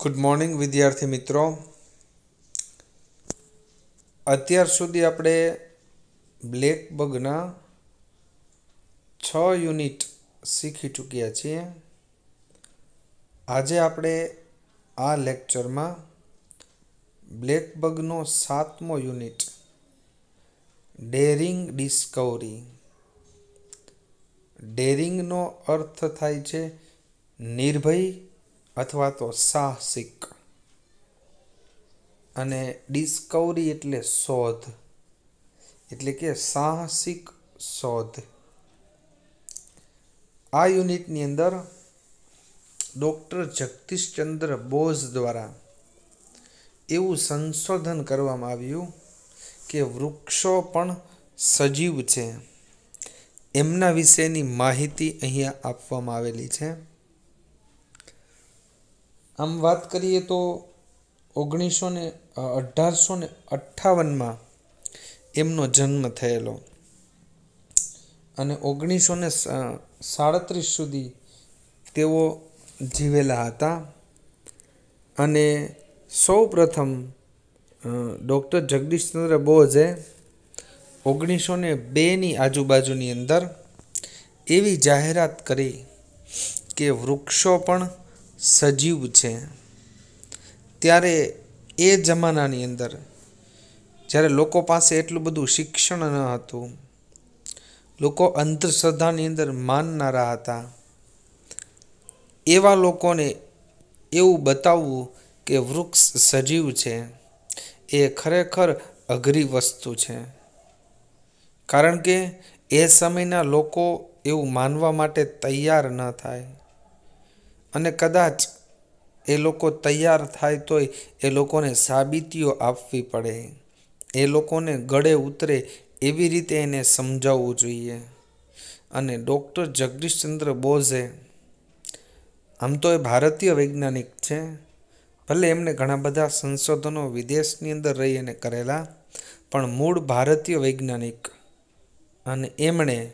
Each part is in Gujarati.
ગુડ મોર્નિંગ વિદ્યાર્થી મિત્રો. અત્યાર સુધી આપણે બ્લેકબગના છ યુનિટ શીખી ચૂક્યા છીએ. આજે આપણે આ લેક્ચરમાં બ્લેકબગનો સાતમો યુનિટ, ડેરિંગ ડિસ્કવરી. ડેરિંગનો અર્થ થાય છે નિર્ભય અથવા તો સાહસિક. અને ડિસ્કવરી એટલે શોધ. એટલે કે સાહસિક શોધ. આ યુનિટની અંદર ડૉક્ટર જગદીશચંદ્ર બોઝ દ્વારા એવું સંશોધન કરવામાં આવ્યું કે વૃક્ષો પણ સજીવ છે. એમના વિશેની માહિતી અહીંયા આપવામાં આવેલી છે. આમ વાત કરીએ તો ઓગણીસો ને અઢારસો ને અઠ્ઠાવનમાં એમનો જન્મ થયેલો. અને ઓગણીસો ને સાડત્રીસ સુધી તેઓ જીવેલા હતા. અને સૌ પ્રથમ ડૉક્ટર જગદીશચંદ્ર બોઝે ઓગણીસો ને બેની આજુબાજુની અંદર એવી જાહેરાત કરી કે વૃક્ષો પણ સજીવ છે. ત્યારે એ જમાનાની અંદર જ્યારે લોકો પાસે એટલું બધું શિક્ષણ ન હતું, લોકો અંધશ્રદ્ધાની અંદર માનનારા હતા, એવા લોકોને એવું બતાવવું કે વૃક્ષ સજીવ છે, એ ખરેખર અઘરી વસ્તુ છે. કારણ કે એ સમયના લોકો એવું માનવા માટે તૈયાર ન થાય. અને કદાચ એ લોકો તૈયાર થાય તોય એ લોકોને સાબિતીઓ આપવી પડે. એ લોકોને ગળે ઉતરે એવી રીતે એને સમજાવવું જોઈએ. અને ડૉક્ટર જગદીશચંદ્ર બોઝે, આમ તો એ ભારતીય વૈજ્ઞાનિક છે, ભલે એમણે ઘણા બધા સંશોધનો વિદેશની અંદર રહી અને કરેલા, પણ મૂળ ભારતીય વૈજ્ઞાનિક અને એમણે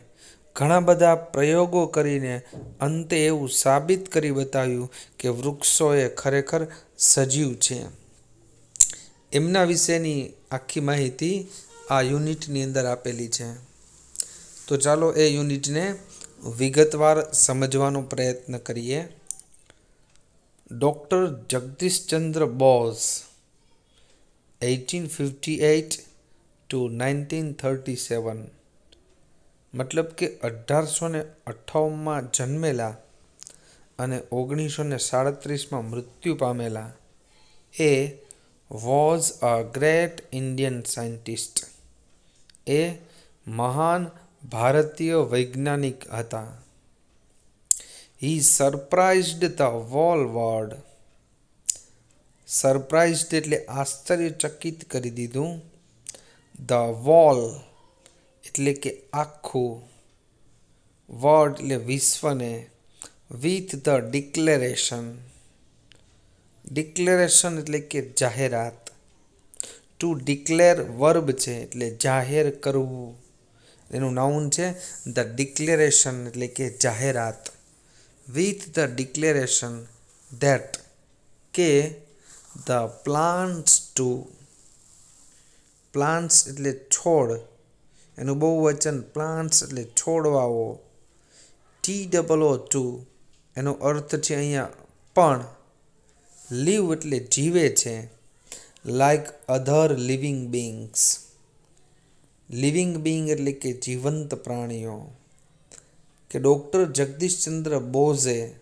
ઘણા બધા પ્રયોગો કરીને અંતે એવું સાબિત કરી બતાવ્યું કે વૃક્ષોએ ખરેખર સજીવ છે. એમના વિશેની આખી માહિતી આ યુનિટની અંદર આપેલી છે. તો ચાલો એ યુનિટને વિગતવાર સમજવાનો પ્રયત્ન કરીએ. Doctor Jagadishchandra Bose, eighteen fifty eight to nineteen thirty seven. મતલબ કે અઢારસો ને અઠ્ઠાવનમાં જન્મેલા અને ઓગણીસો ને સાડત્રીસમાં મૃત્યુ પામેલા એ was a great Indian scientist. એ મહાન ભારતીય વૈજ્ઞાનિક હતા. He surprised the whole world surprised એટલે આશ્ચર્યચકિત કરી દીધું. ધ વોલ એટલે કે આખું વર્ડ એટલે વિશ્વને વિથ ધ ડિક્લેરેશન ડિક્લેરેશન એટલે કે જાહેરાત. ટુ ડિક્લેર વર્બ છે એટલે જાહેર કરવું. એનું નાઉન છે ધ ડિક્લેરેશન એટલે કે જાહેરાત. વિથ ધ ડિક્લેરેશન ધેટ કે ધ પ્લાન્ટ્સ ટુ પ્લાન્ટ્સ એટલે છોડ. એનું બહુ વચન પ્લાન્ટ્સ એટલે છોડવાઓ. ટી ડબલ ઓ ટુ એનો અર્થ છે અહીંયા પણ. લીવ એટલે જીવે છે. Like other living beings. Living being એટલે કે જીવંત પ્રાણીઓ. કે ડૉક્ટર જગદીશચંદ્ર બોઝે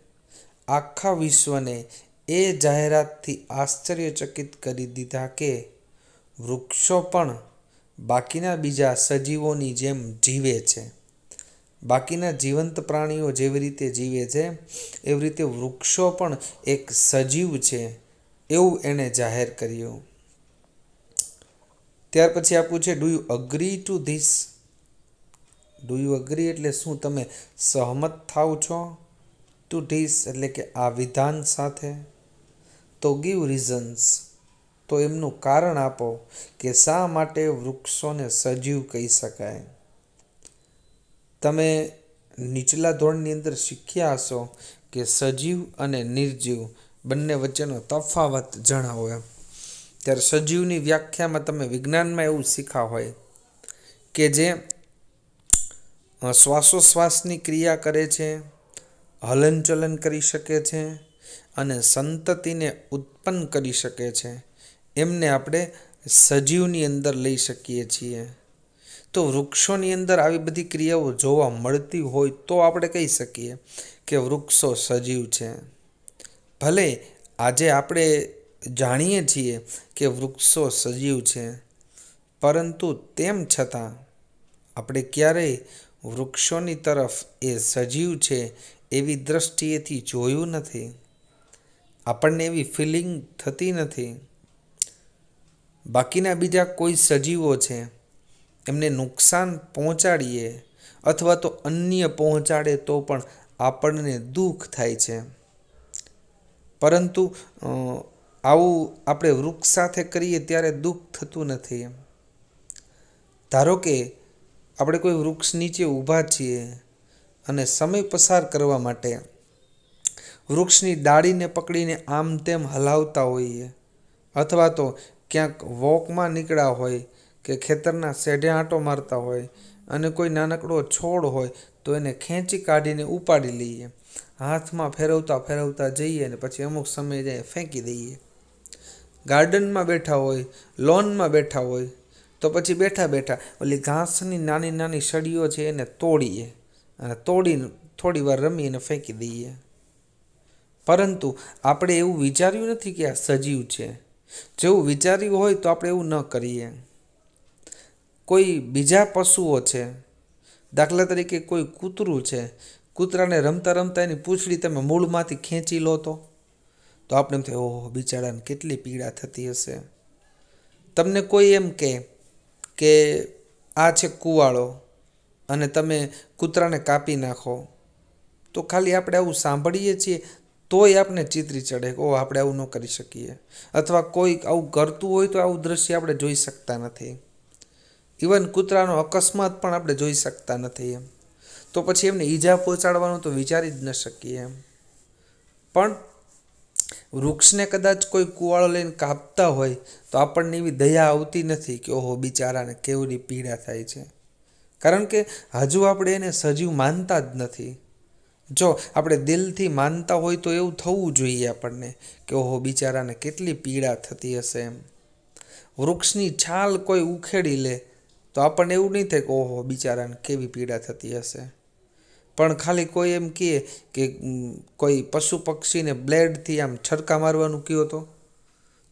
આખા વિશ્વને એ જાહેરાતથી આશ્ચર્યચકિત કરી દીધા કે વૃક્ષો પણ બાકીના બીજા સજીવોની જેમ જીવે છે. બાકીના જીવંત પ્રાણીઓ જેવી રીતે જીવે છે, એવી રીતે વૃક્ષો પણ એક સજીવ છે એવું એણે જાહેર કર્યું. ત્યાર પછી આપવું છે do you agree to this do you agree એટલે શું તમે સહમત થાવ છો ટુ ધીસ એટલે કે આ વિધાન સાથે. તો ગીવ રીઝન્સ તો એમનું કારણ આપો કે શા માટે વૃક્ષોને સજીવ કહી શકાય. તમે નીચલા ધોરણની અંદર શીખ્યા હશો કે સજીવ અને નિર્જીવ બંને વચ્ચેનો તફાવત જણાવો એમ. ત્યારે સજીવની વ્યાખ્યામાં તમે વિજ્ઞાનમાં એવું શીખા હોય કે જે શ્વાસોશ્વાસની ક્રિયા કરે છે, હલનચલન કરી શકે છે અને સંતતિને ઉત્પન્ન કરી શકે છે. એમને આપણે સજીવની અંદર લઈ શકીએ છીએ. તો વૃક્ષોની અંદર આવી બધી ક્રિયાઓ જોવા મળતી હોય તો આપણે કહી શકીએ કે વૃક્ષો સજીવ છે. ભલે આજે આપણે જાણીએ છીએ કે વૃક્ષો સજીવ છે, પરંતુ તેમ છતાં આપણે ક્યારેય વૃક્ષોની તરફ એ સજીવ છે એવી દ્રષ્ટિએથી જોયું નથી. આપણને એવી ફિલિંગ થતી નથી. બાકીના બીજા કોઈ સજીવો છે, એમને નુકસાન પહોંચાડીએ અથવા તો અન્ય પહોંચાડે તો પણ આપણને દુઃખ થાય છે. પરંતુ આવું આપણે વૃક્ષ સાથે કરીએ ત્યારે દુઃખ થતું નથી. ધારો કે આપણે કોઈ વૃક્ષ નીચે ઊભા છીએ અને સમય પસાર કરવા માટે વૃક્ષની ડાળીને પકડીને આમ તેમ હલાવતા હોઈએ અથવા તો ક્યાંક વોકમાં નીકળ્યા હોય કે ખેતરના શેઢે આંટો મારતા હોય અને કોઈ નાનકડો છોડ હોય તો એને ખેંચી કાઢીને ઉપાડી લઈએ. હાથમાં ફેરવતા ફેરવતા જઈએ અને પછી અમુક સમય જાય ફેંકી દઈએ. ગાર્ડનમાં બેઠા હોય, લોનમાં બેઠા હોય, તો પછી બેઠા બેઠા ઓલી ઘાસની નાની નાની સળીઓ છે એને તોડીએ અને તોડીને થોડી વાર રમીને ફેંકી દઈએ. પરંતુ આપણે એવું વિચાર્યું નથી કે આ સજીવ છે. જેવું વિચાર્યું હોય તો આપણે એવું ન કરીએ. કોઈ બીજા પશુઓ છે, દાખલા તરીકે કોઈ કૂતરું છે, કૂતરાને રમતા રમતા એની પૂંછડી તમે મૂળમાંથી ખેંચી લો તો? તો આપણે એમ થાય, ઓહો, બિચારાને કેટલી પીડા થતી હશે. તમને કોઈ એમ કે કે આ છે કુવાળો અને તમે કૂતરાને કાપી નાખો, તો ખાલી આપણે આવું સાંભળીએ છીએ તોય આપણે ચિત્રી ચડે કે ઓ આપણે આવું ન કરી શકીએ. અથવા કોઈ આવું કરતું હોય તો આવું દ્રશ્ય આપણે જોઈ શકતા નથી. ઇવન કૂતરાનો અકસ્માત પણ આપણે જોઈ શકતા નથી એમ. તો પછી એમને ઈજા પહોંચાડવાનું તો વિચારી જ ન શકીએ એમ. પણ વૃક્ષને કદાચ કોઈ કુવાળો લઈને કાપતા હોય તો આપણને એવી દયા આવતી નથી કે ઓહો, બિચારાને કેવડી પીડા થાય છે. કારણ કે હજુ આપણે એને સજીવ માનતા જ નથી. જો આપણે દિલથી માનતા હોય તો એવું થવું જોઈએ આપણને કે ઓહો, બિચારાને કેટલી પીડા થતી હશે એમ. વૃક્ષની છાલ કોઈ ઉખેડી લે તો આપણને એવું નહીં થાય કે ઓહો, બિચારાને કેવી પીડા થતી હશે. પણ ખાલી કોઈ એમ કહે કે કોઈ પશુ પક્ષીને બ્લેડથી આમ છરકા મારવાનું કહ્યું તો?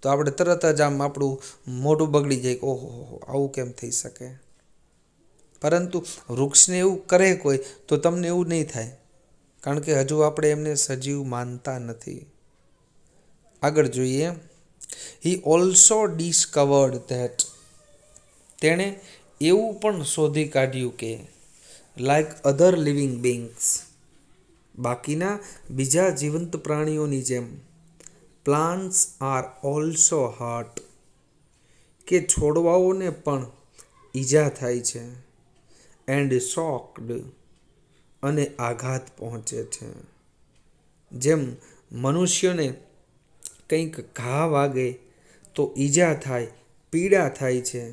તો આપણે તરત જ આમ આપણું મોઢું બગડી જાય કે ઓહો આવું કેમ થઈ શકે? પરંતુ વૃક્ષને એવું કરે કોઈ તો તમને એવું નહીં થાય. કારણ કે હજુ આપણે એમને સજીવ માનતા નથી. આગળ જોઈએ. હી ઓલ્સો ડિસ્કવર્ડ ધેટ તેણે એવું પણ શોધી કાઢ્યું કે લાઈક અધર લિવિંગ બિંગ્સ બાકીના બીજા જીવંત પ્રાણીઓની જેમ પ્લાન્ટ્સ આર ઓલ્સો હાર્ટ કે છોડવાઓને પણ ઈજા થાય છે એન્ડ શોકડ અને આઘાત પહોંચે છે. જેમ મનુષ્યને કંઈક ઘા વાગે, તો ઈજા થાય, પીડા થાય છે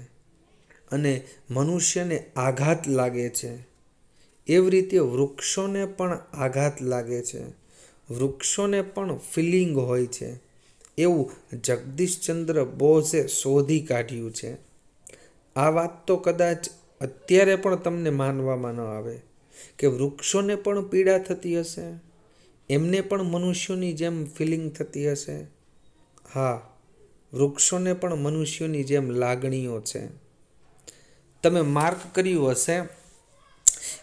અને મનુષ્યને આઘાત લાગે છે. એવી રીતે વૃક્ષોને પણ આઘાત લાગે છે. વૃક્ષોને પણ ફિલિંગ હોય છે. એવું જગદીશચંદ્ર બોઝે શોધી કાઢ્યું છે. આ વાત તો કદાચ અત્યારે પણ તમને માનવામાં ન આવે. કે વૃક્ષોને પણ પીડા થતી હશે? એમને પણ મનુષ્યોની જેમ ફિલિંગ થતી હશે? હા, વૃક્ષોને પણ મનુષ્યોની જેમ લાગણીઓ છે. તમે માર્ક કર્યું હશે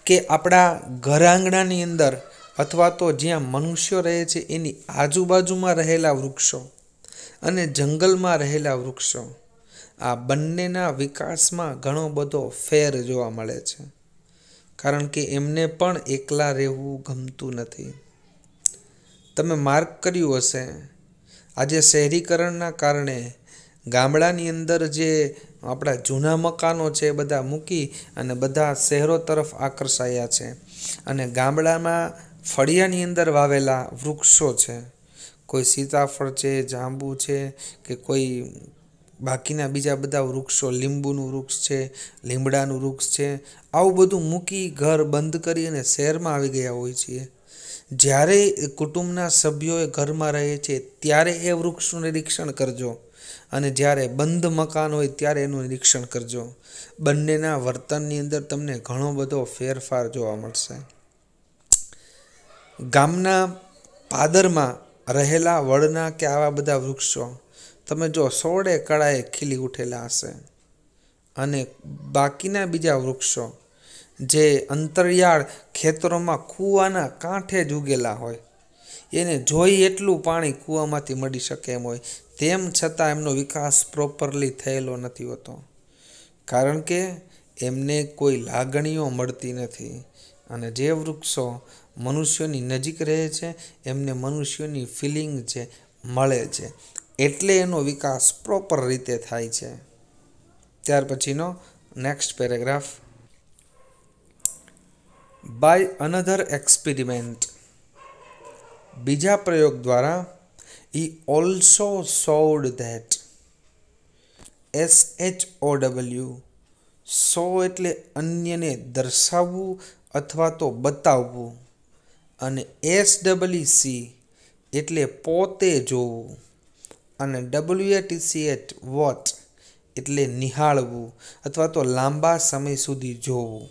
કે આપણા ઘર આંગણાની અંદર અથવા તો જ્યાં મનુષ્યો રહે છે એની આજુબાજુમાં રહેલા વૃક્ષો અને જંગલમાં રહેલા વૃક્ષો, આ બંનેના વિકાસમાં ઘણો બધો ફેર જોવા મળે છે. કારણ કે એમને પણ એકલા રહેવું ગમતું નથી. તમે માર્ક કર્યું હશે. આજે શહેરીકરણના કારણે ગામડાની અંદર જે આપણા જૂના મકાનો છે એ બધા મૂકી અને બધા શહેરો તરફ આકર્ષાયા છે. અને ગામડામાં ફળિયાની અંદર વાવેલા વૃક્ષો છે. કોઈ સીતાફળ છે, જાંબુ છે કે કોઈ બાકીના બીજા બધા વૃક્ષો, લીંબુનું વૃક્ષ છે, લીમડાનું વૃક્ષ છે, આવું બધું મૂકી ઘર બંધ કરી અને શહેરમાં આવી ગયા હોય છીએ. જ્યારે કુટુંબના સભ્યોએ ઘરમાં રહે છે ત્યારે એ વૃક્ષનું નિરીક્ષણ કરજો. અને જ્યારે બંધ મકાન હોય, ત્યારે એનું નિરીક્ષણ કરજો. બંનેના વર્તનની અંદર તમને ઘણો બધો ફેરફાર જોવા મળશે. ગામના પાદરમાં રહેલા વડના કે આવા બધા વૃક્ષો તમે જો સોળે કળાએ ખીલી ઉઠેલા હશે અને બાકીના બીજા વૃક્ષો જે અંતરિયાળ ખેતરોમાં કૂવાના કાંઠે જ ઉગેલા હોય, એને જોઈ એટલું પાણી કૂવામાંથી મળી શકે એમ હોય, તેમ છતાં એમનો વિકાસ પ્રોપરલી થયેલો નથી હોતો. કારણ કે એમને કોઈ લાગણીઓ મળતી નથી અને જે વૃક્ષો મનુષ્યોની નજીક રહે છે, એમને મનુષ્યોની ફિલિંગ છે મળે છે એટલે એનો વિકાસ પ્રોપર રીતે થાય છે. ત્યાર પછીનો next paragraph by another experiment બીજા પ્રયોગ દ્વારા he also showed that S H O W show એટલે અન્યને દર્શાવવું અથવા તો બતાવવું. અને એસ ડબલ્યુ સી એટલે પોતે જોવું. અને ડબલ્યુએટીસીએચ વોચ એટલે નિહાળવું અથવા તો લાંબા સમય સુધી જોવું.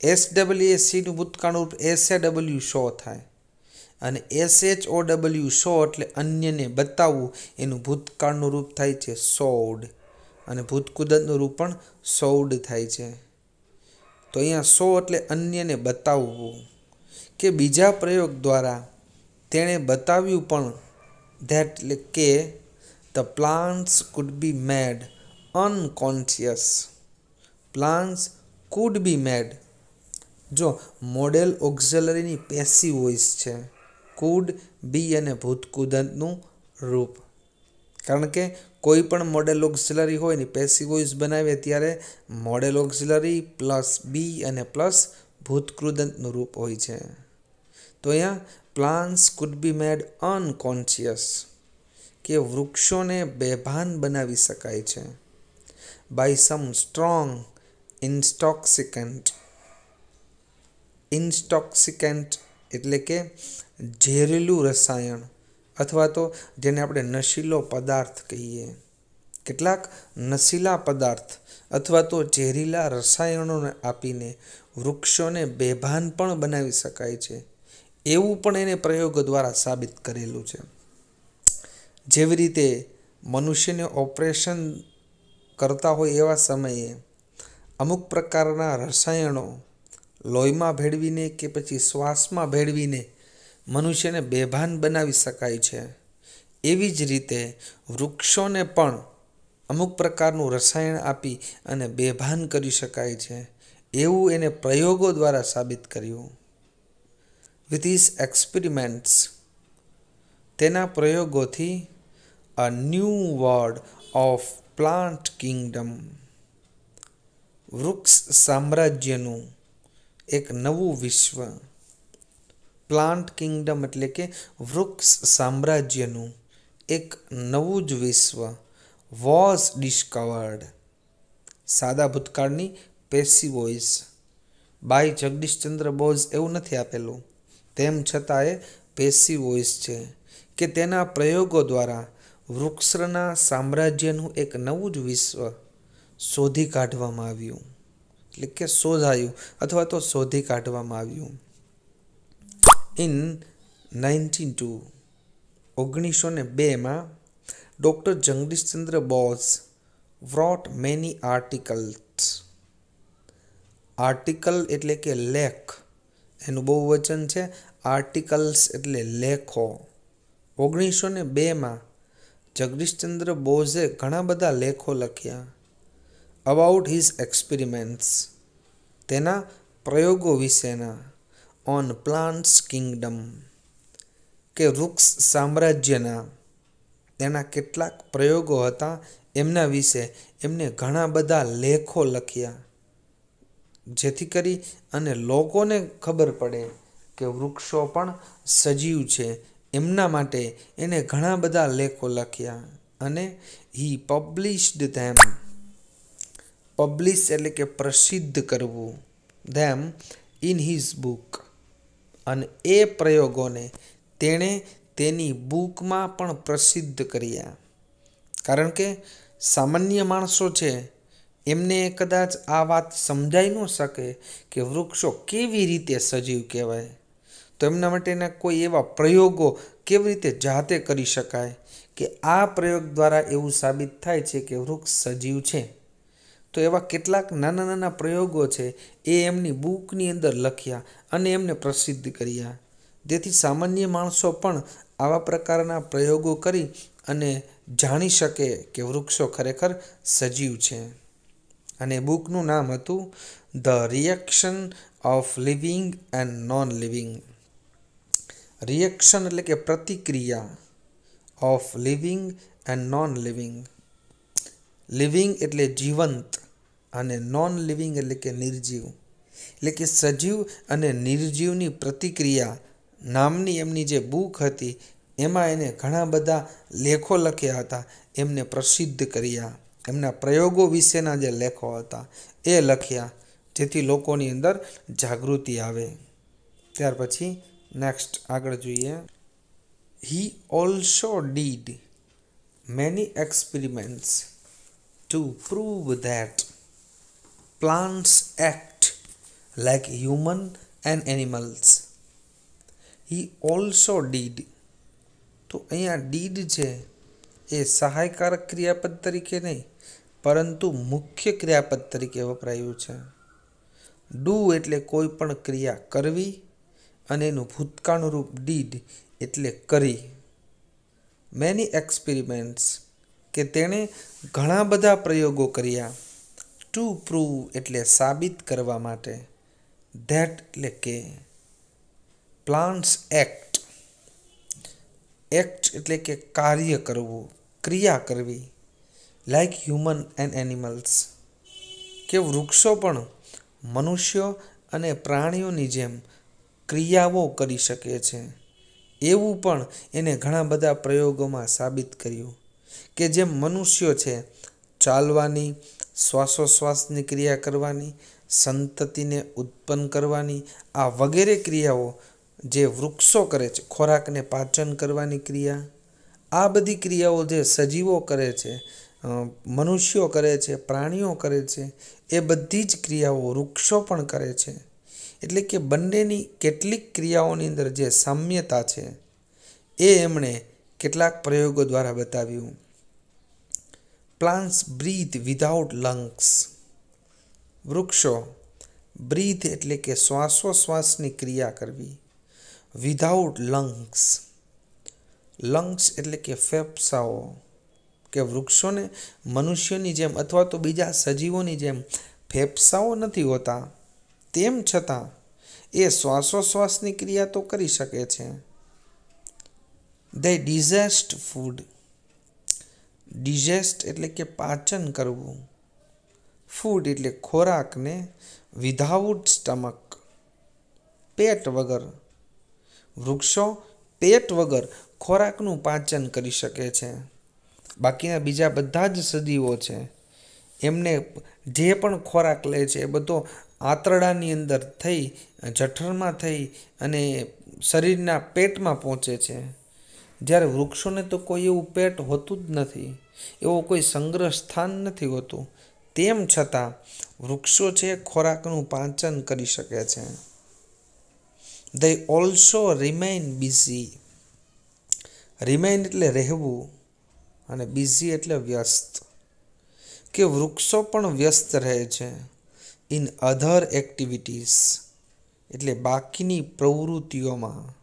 એસ ડબલ્યુ સીનું ભૂતકાળનું રૂપ એસ એ ડબલ્યુ શો થાય. અને S H O W show એટલે અન્યને બતાવવું એનું ભૂતકાળનું રૂપ થાય છે સોડ. અને ભૂતકુદરતનું રૂપ પણ સૌડ થાય છે. તો અહીંયા સો એટલે અન્યને બતાવવું. કે બીજા પ્રયોગ દ્વારા તેણે બતાવ્યું પણ એટલે કે the plants could be made unconscious plants could be made જો મોડેલ ઓક્ઝલરીની પેસી વોઇસ છે કુડ બી અને ભૂતકુદંતનું રૂપ. કારણ કે કોઈ પણ મોડેલ ઓક્ઝલરી હોય ને પેસી વોઇસ બનાવીએ ત્યારે મોડેલ ઓક્ઝલરી પ્લસ બી અને પ્લસ ભૂતકૃદંતનું રૂપ હોય છે. તો અહીંયા plants could be made unconscious કે વૃક્ષોને બેભાન બનાવી શકાય છે બાય સમ સ્ટ્રોંગ ઇન્સ્ટોક્સિકન્ટ ઇન્સ્ટોક્સિકન્ટ એટલે કે ઝેરીલું રસાયણ, અથવા તો જેને આપણે નશીલો પદાર્થ કહીએ. કેટલાક નશીલા પદાર્થ અથવા તો ઝેરીલા રસાયણોને આપીને વૃક્ષોને બેભાન પણ બનાવી શકાય છે. એવું પણ એને પ્રયોગો દ્વારા સાબિત કરેલું છે. જેવી રીતે મનુષ્યને ઓપરેશન કરતા હોય એવા સમયે અમુક પ્રકારના રસાયણો લોહીમાં ભેળવીને કે પછી શ્વાસમાં ભેળવીને મનુષ્યને બેભાન બનાવી શકાય છે. એવી જ રીતે વૃક્ષોને પણ અમુક પ્રકારનું રસાયણ આપી અને બેભાન કરી શકાય છે. એવું એને પ્રયોગો દ્વારા સાબિત કર્યું. વિથ હિઝ એક્સપેરિમેન્ટ્સ તેના પ્રયોગોથી a new world of plant kingdom વૃક્ષ સામ્રાજ્યનું એક નવું વિશ્વ પ્લાન્ટ કિંગડમ એટલે કે વૃક્ષ સામ્રાજ્યનું એક નવું જ વિશ્વ વોઝ ડિસ્કવર્ડ સાદા ભૂતકાળની પેસી વોઇસ બાય જગદીશચંદ્ર બોઝ એવું નથી આપેલું. તેમ છતાં એ પેસી વોઇસ છે, કે તેના પ્રયોગો દ્વારા વૃક્ષના સામ્રાજ્યનું એક નવું જ વિશ્વ શોધી કાઢવામાં આવ્યું. એટલે કે શોધાયું, અથવા તો શોધી કાઢવામાં આવ્યું. ઇન નાઇન્ટીન ટુ ઓગણીસો ને બેમાં doctor Jagdish Chandra Bose wrote many articles. Article એટલે કે લેખ એનું બહુ વચન છે આર્ટિકલ્સ એટલે લેખો. ઓગણીસો ને બેમાં જગદીશચંદ્ર બોઝે ઘણા બધા લેખો લખ્યા. અબાઉટ હિઝ એક્સપેરિમેન્ટ્સ તેના પ્રયોગો વિશેના. ઓન પ્લાન્ટ્સ કિંગડમ કે વૃક્ષ સામ્રાજ્યના. તેના કેટલાક પ્રયોગો હતા, એમના વિશે એમને ઘણા બધા લેખો લખ્યા. જેથી કરી અને લોકોને ખબર પડે કે વૃક્ષો પણ સજીવ છે. એમના માટે એને ઘણા બધા લેખો લખ્યા અને હી પબ્લિશ્ડ ધેમ પબ્લિશ એટલે કે પ્રસિદ્ધ કરવું. ધેમ ઇન હિઝ બુક અને એ પ્રયોગોને તેણે તેની બુકમાં પણ પ્રસિદ્ધ કર્યા. કારણ કે સામાન્ય માણસો છે એમને કદાચ આ વાત સમજાઈ ન શકે કે વૃક્ષો કેવી રીતે સજીવ કહેવાય. તો એમના માટેના કોઈ એવા પ્રયોગો કેવી રીતે જાતે કરી શકાય કે આ પ્રયોગ દ્વારા એવું સાબિત થાય છે કે વૃક્ષ સજીવ છે? તો એવા કેટલાક નાના નાના પ્રયોગો છે એ એમની બુકની અંદર લખ્યા અને એમને પ્રસિદ્ધ કર્યા. જેથી સામાન્ય માણસો પણ આવા પ્રકારના પ્રયોગો કરી અને જાણી શકે કે વૃક્ષો ખરેખર સજીવ છે. અને બુકનું નામ હતું the reaction of living and non living. Reaction એટલે કે પ્રતિક્રિયા of living and non living. Living એટલે જીવંત અને નોન લિવિંગ એટલે કે નિર્જીવ. એટલે કે સજીવ અને નિર્જીવની પ્રતિક્રિયા નામની એમની જે બુક હતી, એમાં એને ઘણા બધા લેખો લખ્યા હતા, એમને પ્રસિદ્ધ કર્યા. એમના પ્રયોગો વિશેના જે લેખો હતા, એ લખ્યા, જેથી લોકોની અંદર જાગૃતિ આવે. ત્યાર પછી નેક્સ્ટ આગળ જોઈએ. He also did many experiments to prove that plants act like human and animals he also did તો અહીંયા ડીડ છે, એ સહાયકારક ક્રિયાપદ તરીકે નહીં પરંતુ મુખ્ય ક્રિયાપદ તરીકે વપરાયું છે. ડુ એટલે કોઈ પણ ક્રિયા કરવી અને એનું ભૂતકાળનું રૂપ ડીડ એટલે કરી. મેની એક્સપેરિમેન્ટ્સ કે તેણે ઘણા બધા પ્રયોગો કર્યા. ટુ પ્રૂવ એટલે સાબિત કરવા માટે. ધેટ એટલે કે. પ્લાન્ટ્સ એક્ટ એક્ટ એટલે કે કાર્ય કરવું, ક્રિયા કરવી. લાઈક હ્યુમન એન્ડ એનિમલ્સ કે વૃક્ષો પણ મનુષ્યો અને પ્રાણીઓની જેમ ક્રિયાઓ કરી શકે છે. એવું પણ એને ઘણા બધા પ્રયોગોમાં સાબિત કર્યું કે જેમ મનુષ્યો છે, ચાલવાની, શ્વાસોશ્વાસની ક્રિયા કરવાની, સંતતિને ઉત્પન્ન કરવાની, આ વગેરે ક્રિયાઓ જે વૃક્ષો કરે છે, ખોરાકને પાચન કરવાની ક્રિયા, આ બધી ક્રિયાઓ જે સજીવો કરે છે મનુષ્યો કરે છે, પ્રાણીઓ કરે છે, એ બધી જ ક્રિયાઓ વૃક્ષો પણ કરે છે. એટલે કે બંનેની કેટલીક ક્રિયાઓની અંદર જે સામ્યતા છે, એ એમણે કેટલાક પ્રયોગો દ્વારા બતાવ્યું. પ્લાન્ટ્સ બ્રીથ વિધાઉટ લંગ્સ વૃક્ષો બ્રીથ એટલે કે શ્વાસોશ્વાસની ક્રિયા કરવી. વિધાઉટ લંગ્સ લંગ્સ એટલે કે ફેફસાઓ. કે વૃક્ષોને મનુષ્યની જેમ અથવા તો બીજા સજીવોની જેમ ફેફસાઓ નથી હોતા, તેમ છતાં એ શ્વાસોશ્વાસની ક્રિયા તો કરી શકે છે. દે ડિઝેસ્ટ ફૂડ ડિઝેસ્ટ એટલે કે પાચન કરવું. ફૂડ એટલે ખોરાકને વિધાઉટ સ્ટમક પેટ વગર. વૃક્ષો પેટ વગર ખોરાકનું પાચન કરી શકે છે. બાકીના બીજા બધા જ સજીવો છે. એમને જે પણ ખોરાક લે છે એ બધો આંતરડાની અંદર થઈ, જઠરમાં થઈ અને શરીરના પેટમાં પહોંચે છે. જ્યારે વૃક્ષોને તો કોઈ એવું પેટ હોતું જ નથી, એવો કોઈ સંગ્રહ સ્થાન નથી હોતું. તેમ છતાં વૃક્ષો છે ખોરાકનું પાચન કરી શકે છે. They also remain busy remain એટલે રહેવું. અને બિઝી એટલે વ્યસ્ત. કે વૃક્ષો પણ વ્યસ્ત રહે છે. ઇન અધર એક્ટિવિટીઝ એટલે બાકીની પ્રવૃત્તિઓમાં.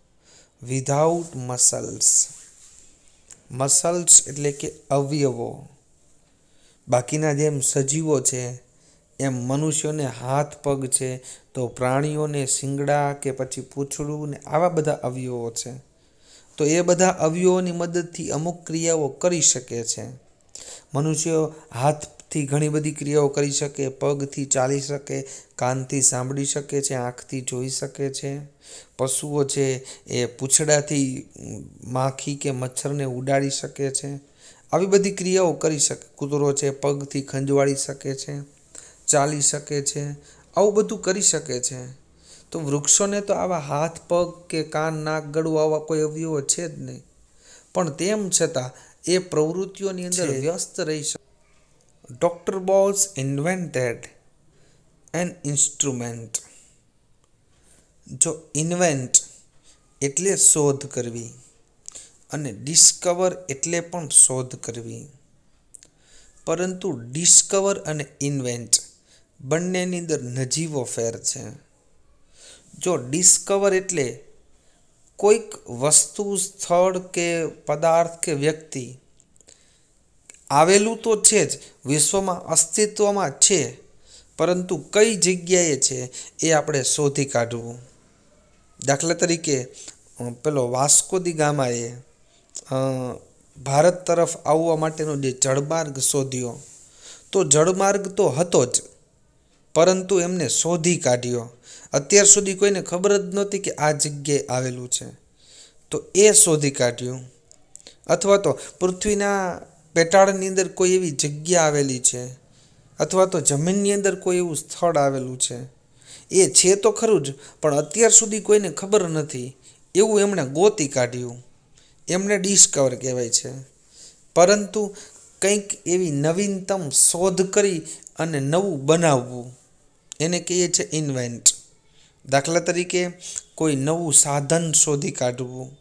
વિધાઉટ મસલ્સ મસલ્સ એટલે કે અવયવો. બાકીના જેમ સજીવો છે, એમ મનુષ્યોને હાથ પગ છે, તો પ્રાણીઓને શિંગડા કે પછી પૂંછડું ને આવા બધા અવયવો છે. તો એ બધા અવયવોની મદદથી અમુક ક્રિયાઓ કરી શકે છે. મનુષ્યો હાથથી ઘણી બધી ક્રિયાઓ કરી શકે, પગથી ચાલી શકે, કાનથી સાંભળી શકે છે, આંખથી જોઈ શકે છે. પશુઓ છે એ પૂંછડાથી માખી કે મચ્છરને ઉડાડી શકે છે. આવી બધી ક્રિયાઓ કરી શકે, કૂતરો છે પગથી ખંજવાળી શકે છે, ચાલી શકે છે, આવું બધું કરી શકે છે. તો વૃક્ષોને તો આવા હાથ પગ કે કાન નાક ગળું આવા કોઈ અવયવો છે જ નહીં. પણ તેમ છતાં એ પ્રવૃત્તિઓની અંદર વ્યસ્ત રહી શકે. Doctor Bose invented an instrument જો ઇન્વેન્ટ એટલે શોધ કરવી અને ડિસ્કવર એટલે પણ શોધ કરવી. પરંતુ ડિસ્કવર અને ઇન્વેન્ટ બંનેની અંદર નજીવો ફેર છે. જો ડિસ્કવર એટલે કોઈક વસ્તુ, સ્થળ કે પદાર્થ કે વ્યક્તિ આવેલું તો છે જ, વિશ્વમાં અસ્તિત્વમાં છે, પરંતુ કઈ જગ્યાએ છે એ આપણે શોધી કાઢવું. દાખલા તરીકે પેલો વાસ્કો દી ગામાએ ભારત તરફ આવવા માટેનો જે જળમાર્ગ શોધ્યો, તો જળમાર્ગ તો હતો જ, પરંતુ એમને શોધી કાઢ્યો. અત્યાર સુધી કોઈને ખબર જ નહોતી કે આ જગ્યાએ આવેલું છે. તો એ શોધી કાઢ્યું. અથવા તો પૃથ્વીના પેટાળની અંદર કોઈ એવી જગ્યા આવેલી છે. અથવા તો જમીનની અંદર કોઈ એવું સ્થળ આવેલું છે. એ છે તો ખરું જ, પણ અત્યાર સુધી કોઈને ખબર નથી. એવું એમણે ગોતી કાઢ્યું. એમને ડિસ્કવર કહેવાય છે. પરંતુ કંઈક એવી નવીનતમ શોધ કરી અને નવું બનાવવું. એને કહીએ છીએ ઇન્વેન્ટ. દાખલા તરીકે કોઈ નવું સાધન શોધી કાઢવું.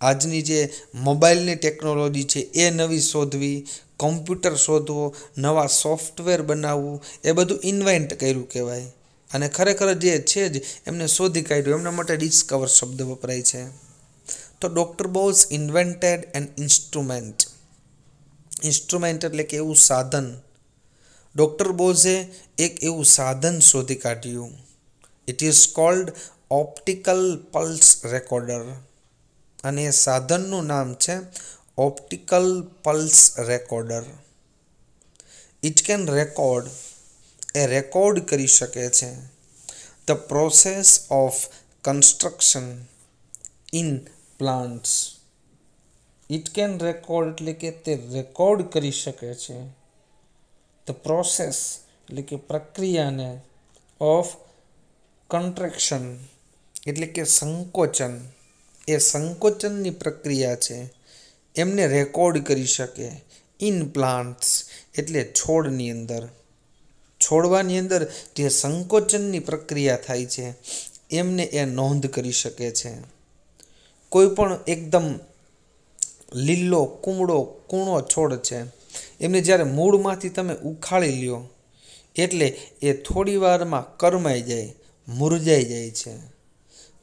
આજની જે મોબાઈલની ટેકનોલોજી છે, એ નવી શોધવી, કોમ્પ્યુટર શોધવો, નવા સોફ્ટવેર બનાવવું, એ બધું ઇન્વેન્ટ કર્યું કહેવાય. અને ખરેખર જે છે જ, એમને શોધી કાઢ્યું. એમના માટે ડિસ્કવર શબ્દ વપરાય છે. તો doctor Bose invented an instrument instrument એટલે કે એવું સાધન. ડૉક્ટર બોઝે એક એવું સાધન શોધી કાઢ્યું. It is called optical pulse recorder અને એ સાધનનું નામ છે optical pulse recorder it can record A record કરી શકે છે. The process of construction in plants it can record એટલે કે તે રેકોર્ડ કરી શકે છે. ધ પ્રોસેસ એટલે કે પ્રક્રિયાને ઓફ કન્ટ્રેક્શન એટલે કે સંકોચન એ સંકોચનની પ્રક્રિયા છે. એમને રેકોર્ડ કરી શકે ઇન પ્લાન્ટ્સ એટલે છોડની અંદર. છોડવાની અંદર જે સંકોચનની પ્રક્રિયા થાય છે, એમને એ નોંધ કરી શકે છે. કોઈ પણ એકદમ લીલો, કુમળો, કૂણો છોડ છે, એમને જ્યારે મૂળમાંથી તમે ઉખાડી લ્યો, એટલે એ થોડી વારમાં કરમાઈ જાય. મુરઝાઈ જાય છે.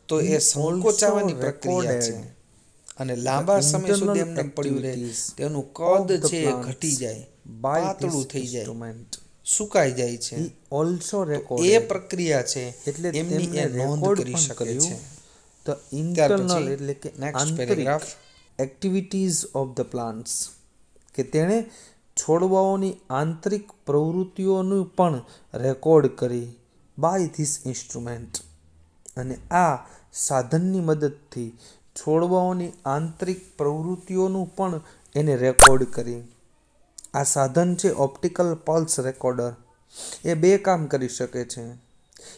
તો એ સંકોચાવાની પ્રક્રિયા છે. અને લાંબા સમય સુધી એમને પડ્યું રહે. તેનું કદ છે ઘટી જાય. પાતળું થઈ જાય. સુકાઈ જાય છે. ઓલ્સો એ પ્રક્રિયા છે. એટલે એમની એ નોંધ કરી શકે છે. ધ ઇન્ટરનલ એટલે કે next paragraph activities of the plants કે તેણે છોડવાઓની આંતરિક પ્રવૃત્તિઓનું પણ રેકોર્ડ કરી. બાય ધીસ ઇન્સ્ટ્રુમેન્ટ અને આ સાધનની મદદથી છોડવાઓની આંતરિક પ્રવૃત્તિઓનું પણ એને રેકોર્ડ કરી. આ સાધન છે ઓપ્ટિકલ પલ્સ રેકોર્ડર એ બે કામ કરી શકે છે.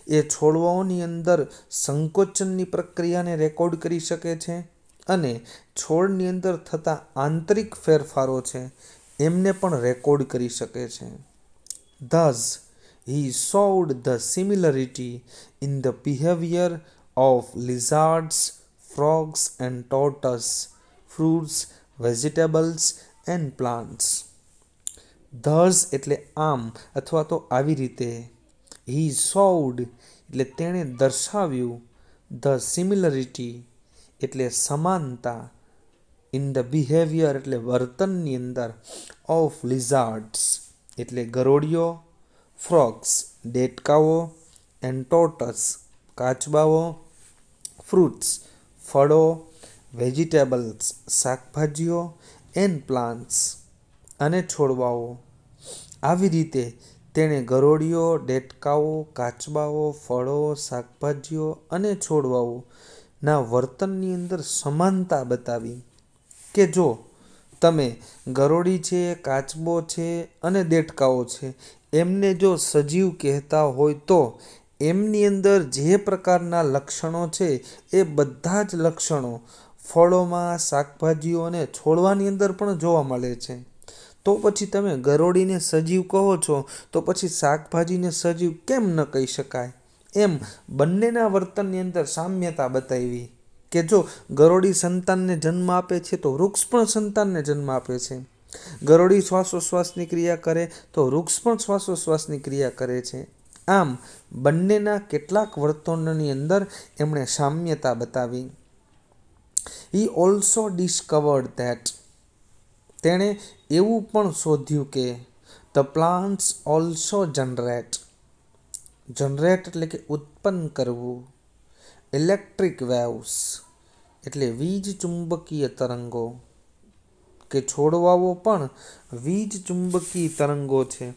એ છોડવાઓની અંદર સંકોચનની પ્રક્રિયાને રેકોર્ડ કરી શકે છે અને છોડની અંદર થતા આંતરિક ફેરફારો છે એમને પણ રેકોર્ડ કરી શકે છે. Thus he showed the similarity in the behavior of lizards, frogs, and tortoise, fruits, vegetables, and plants. Thus એટલે આમ અથવા તો આવી રીતે હી સોડ એટલે તેણે દર્શાવ્યું ધ સિમિલરિટી એટલે સમાનતા ઇન ધ બિહેવિયર એટલે વર્તનની અંદર ઓફ લિઝાર્ડ્સ એટલે ગરોળીઓ ફ્રોગ્સ દેડકાઓ એન્ટોટસ, કાચબાઓ, ફ્રૂટ્સ, ફળો, વેજીટેબલ્સ, શાકભાજીઓ એન્ડ પ્લાન્ટ્સ અને છોડવાઓ. આવી રીતે તેણે ગરોળીઓ, ડેટકાઓ, કાચબાઓ, ફળો, શાકભાજીઓ અને છોડવાઓ વર્તનની અંદર સમાનતા બતાવી કે જો તમે ગરોળી છે, કાચબો છે અને દેટકાઓ છે એમને જો સજીવ કહેતા હોય તો એમની અંદર જે પ્રકારના લક્ષણો છે એ બધા જ લક્ષણો ફળોમાં શાકભાજીઓ અને છોડવાની અંદર પણ જોવા મળે છે. તો પછી તમે ગરોળીને સજીવ કહો છો, તો પછી શાકભાજીને સજીવ કેમ ન કહી શકાય? એમ બંનેના વર્તનની અંદર સામ્યતા બતાવી કે જો ગરોળી સંતાનને જન્મ આપે છે તો વૃક્ષ પણ સંતાનને જન્મ આપે છે. ગરોળી શ્વાસોશ્વાસની ક્રિયા કરે તો વૃક્ષ પણ શ્વાસોશ્વાસની ક્રિયા કરે છે. આમ, બંનેના કેટલાક વર્તનોની અંદર એમણે સામ્યતા બતાવી. હી ઓલ્સો ડિસ્કવર્ડ ધેટ તેણે એવું પણ શોધ્યું કે the plants also generate generate એટલે કે ઉત્પન્ન કરવું. ઇલેક્ટ્રિક વેવ્સ એટલે વીજ ચુંબકીય તરંગો. કે છોડવાઓ પણ વીજ ચુંબકીય તરંગો છે,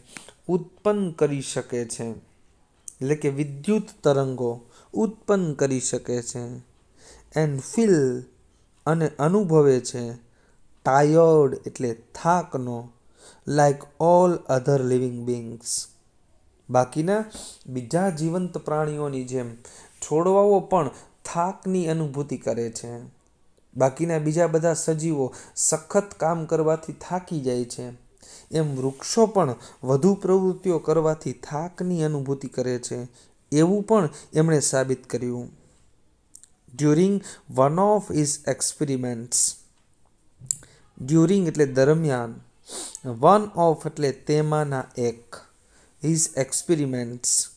ઉત્પન્ન કરી શકે છે. એટલે કે વિદ્યુત તરંગો ઉત્પન્ન કરી શકે છે એન્ડ ફીલ અને અનુભવે છે. ટાયર્ડ એટલે થાકનો like all other living beings બાકીના બીજા જીવંત પ્રાણીઓની જેમ, છોડવાઓ પણ થાકની અનુભૂતિ કરે છે. બાકીના બીજા બધા સજીવો સખત કામ કરવાથી થાકી જાય છે. એમ વૃક્ષો પણ વધુ પ્રવૃત્તિઓ કરવાથી થાકની અનુભૂતિ કરે છે. એવું પણ એમણે સાબિત કર્યું. During one of his experiments during એટલે દરમિયાન વન ઓફ એટલે તેમાંના એક હિઝ એક્સપેરિમેન્ટ્સ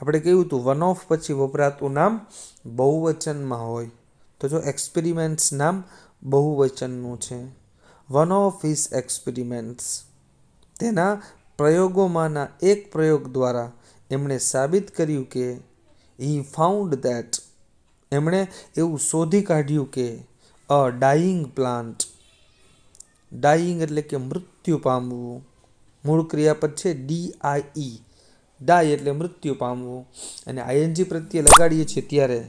આપણે કહ્યું હતું વન ઓફ પછી વપરાતું નામ બહુવચનમાં હોય. તો જો એક્સપેરિમેન્ટ્સ નામ બહુવચનનું છે. વન ઓફ હિઝ એક્સપેરિમેન્ટ્સ તેના પ્રયોગોમાંના એક પ્રયોગ દ્વારા એમણે સાબિત કર્યું કે હી ફાઉન્ડ દેટ એમણે એવું શોધી કાઢ્યું કે અ ડાઈંગ પ્લાન્ટ ડાઈંગ એટલે કે મૃત્યુ પામવું. મૂળ ક્રિયાપદ છે ડી આઈ ડાય એટલે મૃત્યુ પામવું. અને આઈએનજી પ્રત્યે લગાડીએ છીએ ત્યારે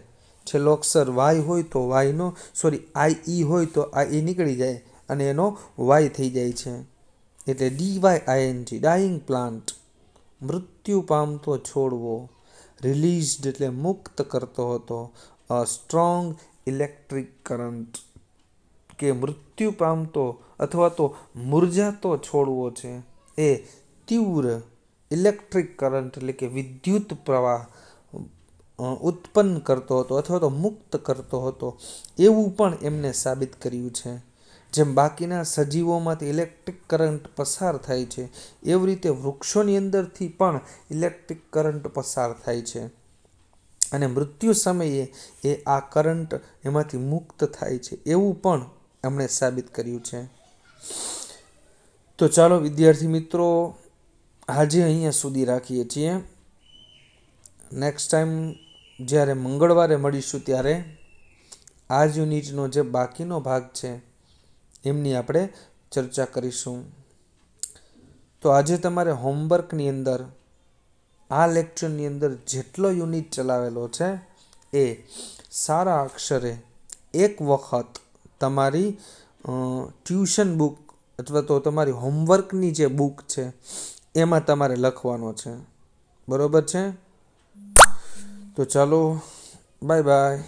છેલ્લો અક્ષર વાય હોય તો વાયનો સોરી આઈ ઈ હોય તો આ ઈ નીકળી જાય અને એનો વાય થઈ જાય છે. એટલે D Y I N G dying plant, મૃત્યુ પામતો છોડવો, રિલીઝડ એટલે મુક્ત કરતો હતો, અ સ્ટ્રોંગ ઇલેક્ટ્રિક કરંટ, કે મૃત્યુ પામતો અથવા તો મુરઝાતો છોડવો છે, એ તીવ્ર ઇલેક્ટ્રિક કરંટ એટલે કે વિદ્યુત પ્રવાહ ઉત્પન્ન કરતો હતો અથવા તો મુક્ત કરતો હતો, એવું પણ એમને સાબિત કર્યું છે. જેમ બાકીના સજીવોમાંથી ઇલેક્ટ્રિક કરંટ પસાર થાય છે, એવી રીતે વૃક્ષોની અંદરથી પણ ઇલેક્ટ્રિક કરંટ પસાર થાય છે. અને મૃત્યુ સમયે એ આ કરંટ એમાંથી મુક્ત થાય છે, એવું પણ એમણે સાબિત કર્યું છે. તો ચાલો વિદ્યાર્થી મિત્રો, આજે અહીંયા સુધી રાખીએ છીએ. નેક્સ્ટ ટાઈમ જ્યારે મંગળવારે મળીશું ત્યારે આ યુનિટનો જે બાકીનો ભાગ છે, એમની આપણે ચર્ચા કરીશું. તો આજે તમારે હોમવર્કની અંદર, આ લેક્ચરની અંદર જેટલો યુનિટ ચલાવેલો છે, એ સારા અક્ષરે એક વખત તમારી ટ્યુશન બુક અથવા તો તમારી હોમવર્કની જે બુક છે, એમાં તમારે લખવાનો છે. બરોબર છે? તો ચાલો બાય બાય